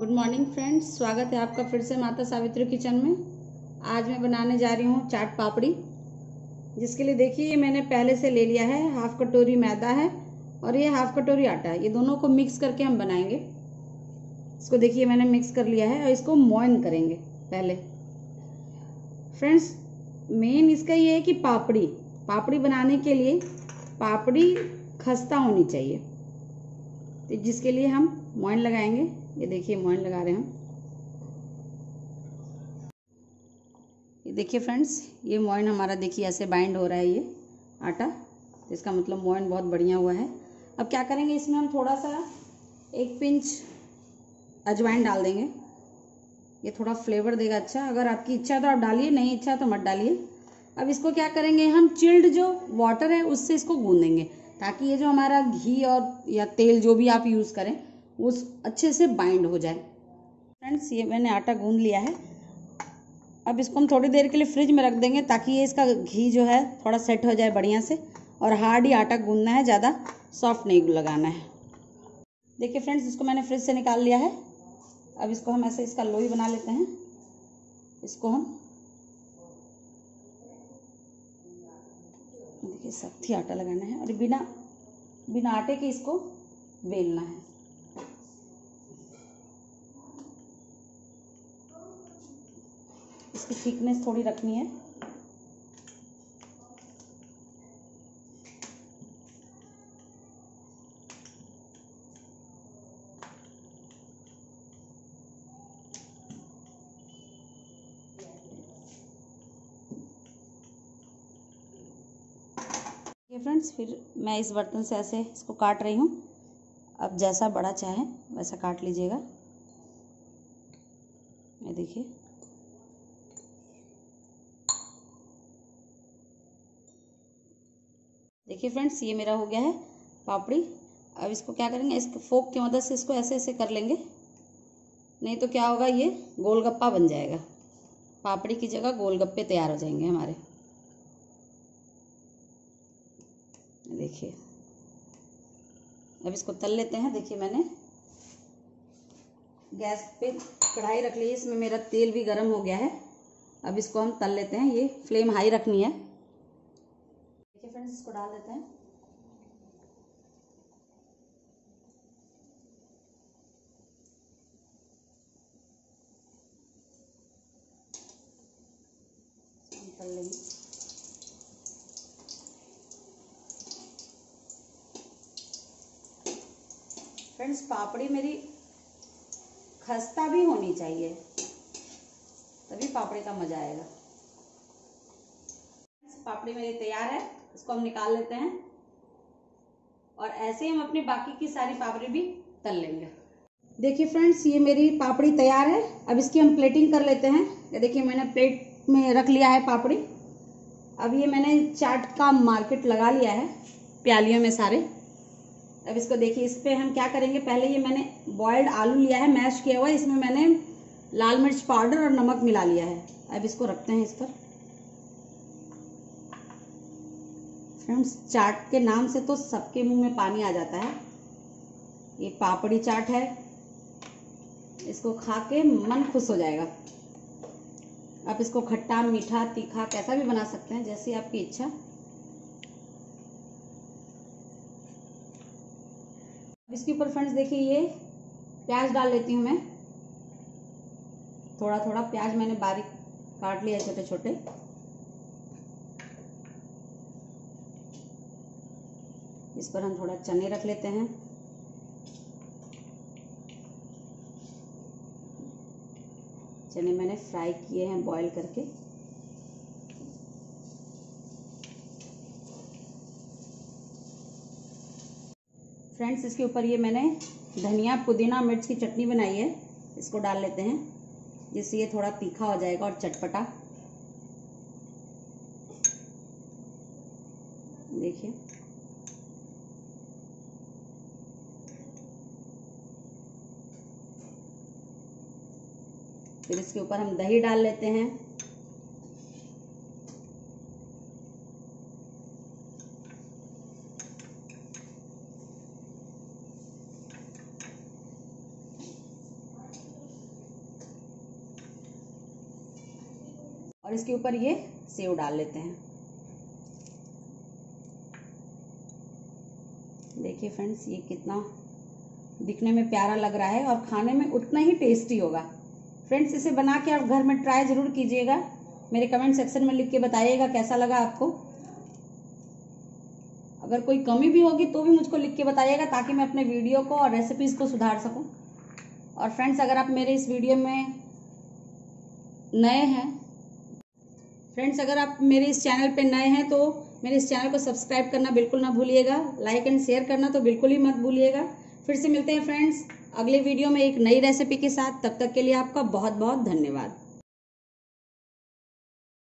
Good morning friends स्वागत है आपका फिर से माता सावित्री किचन में। आज मैं बनाने जा रही हूँ चाट पापड़ी, जिसके लिए देखिए ये मैंने पहले से ले लिया है। हाफ़ कटोरी मैदा है और ये हाफ़ कटोरी आटा ये दोनों को मिक्स करके हम बनाएँगे। इसको देखिए मैंने मिक्स कर लिया है और इसको मोइन करेंगे पहले। फ्रेंड्स मेन इसका ये है कि पापड़ी पापड़ी बनाने के लिए पापड़ी खस्ता होनी चाहिए। तो जिसके लिए हम मोइन लगाएँगे। ये देखिए मोइन लगा रहे हैं ये देखिए फ्रेंड्स ये मोइन हमारा देखिए ऐसे बाइंड हो रहा है ये आटा इसका मतलब मोइन बहुत बढ़िया हुआ है। अब क्या करेंगे, इसमें हम थोड़ा सा एक पिंच अजवाइन डाल देंगे। ये थोड़ा फ्लेवर देगा अच्छा। अगर आपकी इच्छा है तो आप डालिए, नहीं इच्छा तो मत डालिए। अब इसको क्या करेंगे, हम चिल्ड जो वाटर है, उससे इसको गूंदेंगे, ताकि ये जो हमारा घी और या तेल जो भी आप यूज़ करें वो अच्छे से बाइंड हो जाए। फ्रेंड्स ये मैंने आटा गूंद लिया है। अब इसको हम थोड़ी देर के लिए फ्रिज में रख देंगे ताकि ये इसका घी जो है थोड़ा सेट हो जाए बढ़िया से। और हार्ड ही आटा गूंदना है, ज़्यादा सॉफ्ट नहीं लगाना है। देखिए फ्रेंड्स इसको मैंने फ्रिज से निकाल लिया है। अब इसको हम ऐसे इसका लोई बना लेते हैं। इसको हम देखिए, सख्ती आटा लगाना है और बिना बिना आटे के इसको बेलना है। इसकी थिकनेस थोड़ी रखनी है। ये फ्रेंड्स फिर मैं इस बर्तन से ऐसे इसको काट रही हूँ। अब जैसा बड़ा चाहे वैसा काट लीजिएगा। ये देखिए। देखिए फ्रेंड्स ये मेरा हो गया है पापड़ी। अब इसको क्या करेंगे? इस फोक की मदद से इसको ऐसे ऐसे कर लेंगे। नहीं तो क्या होगा? ये गोलगप्पा बन जाएगा। पापड़ी की जगह गोलगप्पे तैयार हो जाएँगे हमारे। देखिए। अब इसको तल लेते हैं। देखिए मैंने गैस पे कढ़ाई रख ली है। इसमें मेरा तेल भी गर्म हो गया है। अब इसको हम तल लेते हैं। ये फ्लेम हाई रखनी है। देखिए फ्रेंड्स इसको डाल देते हैं। तल लेंगे फ्रेंड्स, पापड़ी मेरी खस्ता भी होनी चाहिए, तभी पापड़ी का मज़ा आएगा। पापड़ी मेरी तैयार है, इसको हम निकाल लेते हैं। और ऐसे ही हम अपनी बाकी की सारी पापड़ी भी तल लेंगे। देखिए फ्रेंड्स, ये मेरी पापड़ी तैयार है। अब इसकी हम प्लेटिंग कर लेते हैं। ये देखिए, मैंने प्लेट में रख लिया है पापड़ी। अब ये मैंने चाट का मार्केट लगा लिया है, प्यालियों में सारे। अब इसको देखिए, इस पर हम क्या करेंगे? पहले ये मैंने बॉयल्ड आलू लिया है मैश किया हुआ है। इसमें मैंने लाल मिर्च पाउडर और नमक मिला लिया है। अब इसको रखते हैं इस पर। फ्रेंड्स चाट के नाम से तो सबके मुँह में पानी आ जाता है। ये पापड़ी चाट है। इसको खा के मन खुश हो जाएगा। आप इसको खट्टा, मीठा, तीखा कैसा भी बना सकते हैं, जैसी आपकी इच्छा। इसके ऊपर फ्रेंड्स देखिए, ये प्याज डाल लेती हूँ मैं। थोड़ा थोड़ा प्याज मैंने बारीक काट लिया छोटे छोटे इस पर हम थोड़ा चने रख लेते हैं। चने मैंने फ्राई किए हैं बॉईल करके। फ्रेंड्स, इसके ऊपर ये मैंने धनिया, पुदीना, मिर्च की चटनी बनाई है। इसको डाल लेते हैं, जिससे ये थोड़ा तीखा हो जाएगा और चटपटा। देखिए। फिर इसके ऊपर हम दही डाल लेते हैं। और इसके ऊपर ये सेव डाल लेते हैं। देखिए फ्रेंड्स, ये कितना दिखने में प्यारा लग रहा है और खाने में उतना ही टेस्टी होगा। फ्रेंड्स इसे बना के आप घर में ट्राई ज़रूर कीजिएगा। मेरे कमेंट सेक्शन में लिख के बताइएगा कैसा लगा आपको। अगर कोई कमी भी होगी तो भी मुझको लिख के बताइएगा ताकि मैं अपने वीडियो को और रेसिपीज़ को सुधार सकूँ। और फ्रेंड्स अगर आप मेरे इस वीडियो में नए हैं फ्रेंड्स अगर आप मेरे इस चैनल पे नए हैं तो मेरे इस चैनल को सब्सक्राइब करना बिल्कुल ना भूलिएगा। लाइक एंड शेयर करना तो बिल्कुल ही मत भूलिएगा। फिर से मिलते हैं फ्रेंड्स अगले वीडियो में एक नई रेसिपी के साथ तब तक के लिए आपका बहुत बहुत धन्यवाद।